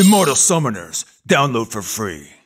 Immortal Summoners. Download for free.